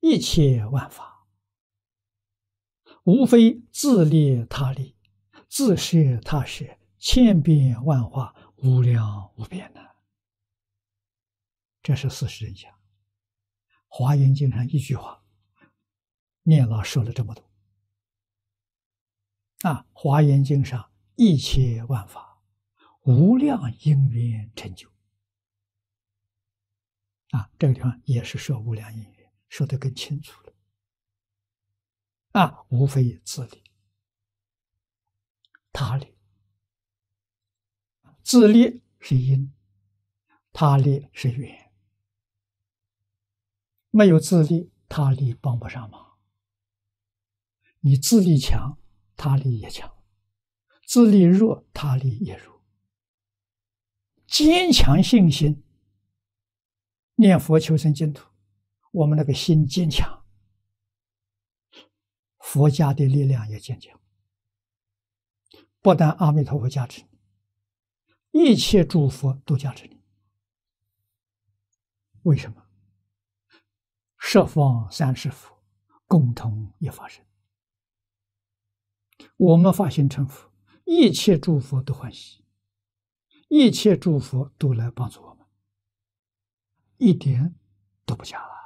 一切万法，无非自利他利，自是他是，千变万化，无量无边的。这是事实真相。华严经上一句话，念老说了这么多。啊，华严经上一切万法，无量因缘成就。啊，这个地方也是说无量因缘，说的更清楚了。啊，无非自利、他利，自利是因，他利是缘。没有自利，他利帮不上忙。你自力强，他利也强；自力弱，他利也弱。坚强信心。念佛求生净土，我们那个心坚强，佛家的力量也坚强。不但阿弥陀佛加持你，一切诸佛都加持你。为什么？十方三世佛共同一法身，我们发心成佛，一切诸佛都欢喜，一切诸佛都来帮助我们。一点都不假了。